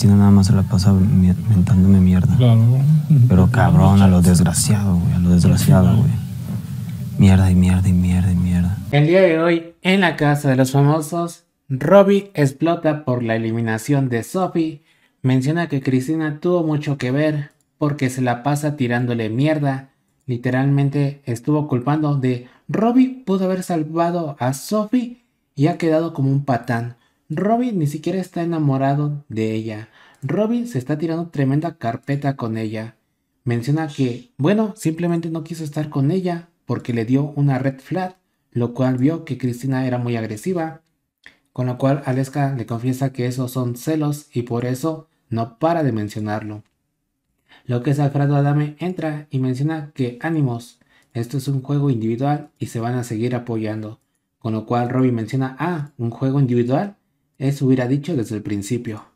Cristina nada más se la pasa mentándome mierda. Claro. Pero cabrón, a lo desgraciado, güey, a lo desgraciado, güey. Mierda y mierda y mierda y mierda. El día de hoy, en la casa de los famosos, Robbie explota por la eliminación de Sophie. Menciona que Cristina tuvo mucho que ver porque se la pasa tirándole mierda. Literalmente estuvo culpando de Robbie pudo haber salvado a Sophie y ha quedado como un patán. Robbie ni siquiera está enamorado de ella. Robbie se está tirando tremenda carpeta con ella. Menciona que, bueno, simplemente no quiso estar con ella porque le dio una red flag, lo cual vio que Cristina era muy agresiva, con lo cual Aleska le confiesa que esos son celos y por eso no para de mencionarlo. Lo que es Alfredo Adame entra y menciona que ánimos, esto es un juego individual y se van a seguir apoyando, con lo cual Robbie menciona, ah, un juego individual, eso hubiera dicho desde el principio,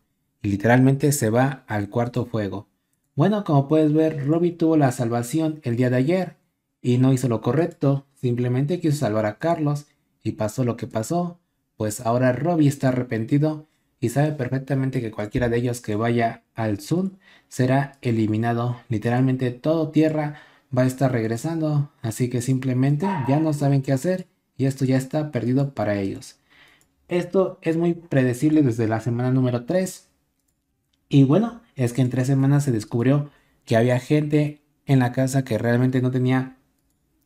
y literalmente se va al cuarto juego. Bueno, como puedes ver, Robbie tuvo la salvación el día de ayer y no hizo lo correcto, simplemente quiso salvar a Carlos y pasó lo que pasó, pues ahora Robbie está arrepentido y sabe perfectamente que cualquiera de ellos que vaya al Zoom será eliminado. Literalmente todo tierra va a estar regresando, así que simplemente ya no saben qué hacer y esto ya está perdido para ellos. Esto es muy predecible desde la semana número 3. Y bueno, es que en tres semanas se descubrió que había gente en la casa que realmente no tenía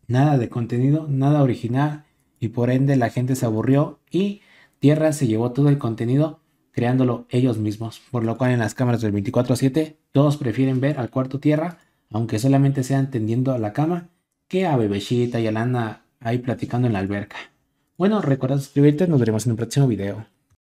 nada de contenido, nada original y por ende la gente se aburrió y Tierra se llevó todo el contenido creándolo ellos mismos, por lo cual en las cámaras del 24/7 todos prefieren ver al cuarto Tierra, aunque solamente sean tendiendo a la cama, que a Bebecita y a Lana ahí platicando en la alberca. Bueno, recuerda suscribirte, nos veremos en el próximo video.